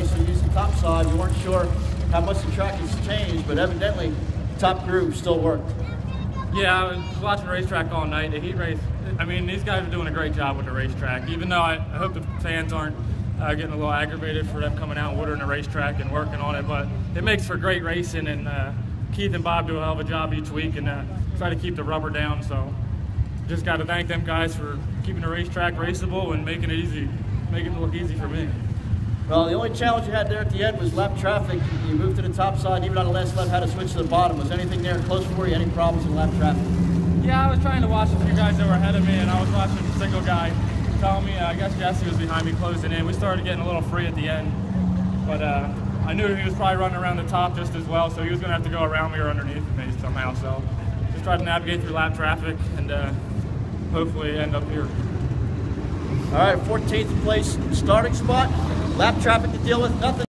the top side. You weren't sure how much the track has changed, but evidently top groove still worked. Yeah, I was watching racetrack all night. The heat race, I mean, these guys are doing a great job with the racetrack. Even though I, I hope the fans aren't uh, getting a little aggravated for them coming out and watering the racetrack and working on it, but it makes for great racing. And uh, Keith and Bob do a hell of a job each week and uh, try to keep the rubber down. So just got to thank them guys for keeping the racetrack raceable and making it easy, making it look easy for me. Well, the only challenge you had there at the end was lap traffic. You moved to the top side, even on the last lap, had to switch to the bottom. Was anything there close for you? Any problems in lap traffic? Yeah, I was trying to watch a few guys that were ahead of me, and I was watching a single guy telling me, uh, I guess Jesse was behind me closing in. We started getting a little free at the end, but uh, I knew he was probably running around the top just as well, so he was going to have to go around me or underneath me somehow. So just tried to navigate through lap traffic and uh, hopefully end up here. All right, 14th place starting spot. Lap traffic to deal with, nothing.